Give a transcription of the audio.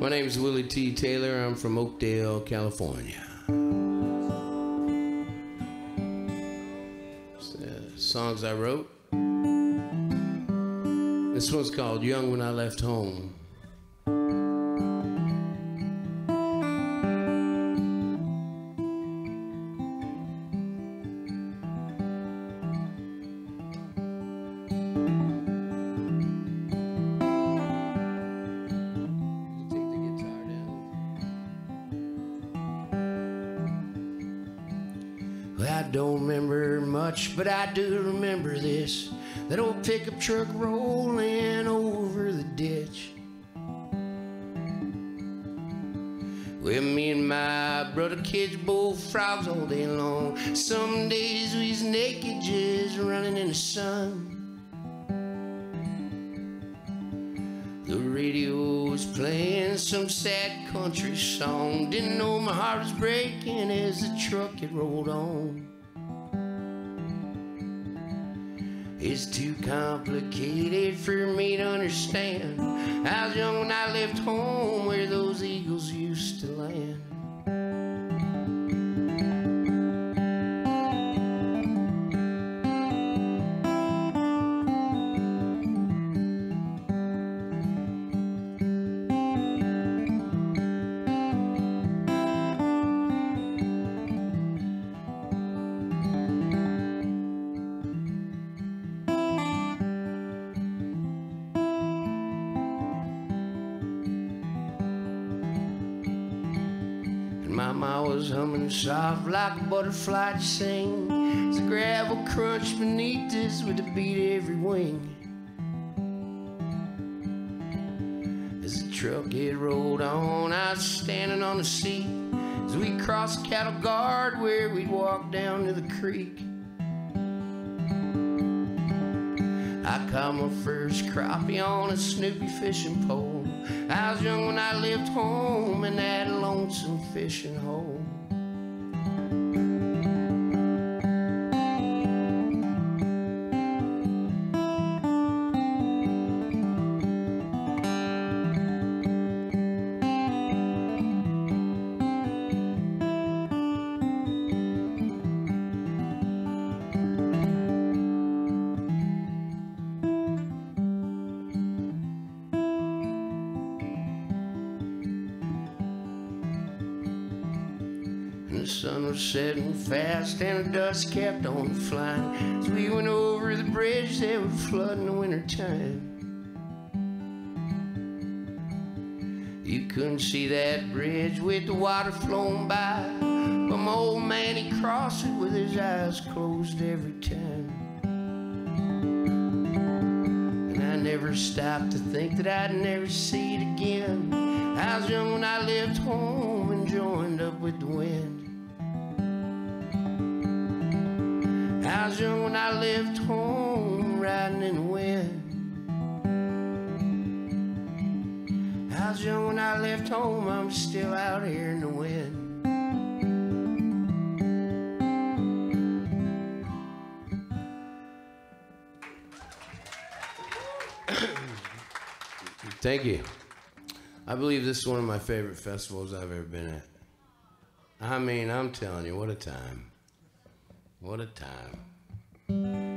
My name is Willy Tea Taylor. I'm from Oakdale, California. Uh, songs I wrote. This one's called Young When I Left Home. I don't remember much, but I do remember this. That old pickup truck rolling over the ditch. With me and my brother kids both frogs all day long. Some days we's naked just running in the sun. The radio was playing some sad country song. Didn't know my heart was breaking as the truck it rolled on. It's too complicated for me to understand. I was young when I left home My mama was humming soft like a butterfly to sing. The gravel crunch beneath us with the beat every wing. As the truck it rolled on, I was standing on the seat as we crossed cattle guard where we'd walk down to the creek. I caught my first crappie on a Snoopy fishing pole. I was young when I lived home in that lonesome fishing hole. And the sun was setting fast and the dust kept on flying. As we went over the bridge that would flood in the wintertime You couldn't see that bridge with the water flowing by. But my old man, he crossed it with his eyes closed every time. And I never stopped to think that I'd never see it again. I was young when I left home and joined up with the wind Young when I left home riding in the wind. Young when I left home, I'm still out here in the wind. Thank you. I believe this is one of my favorite festivals I've ever been at. I mean, I'm telling you, what a time. What a time.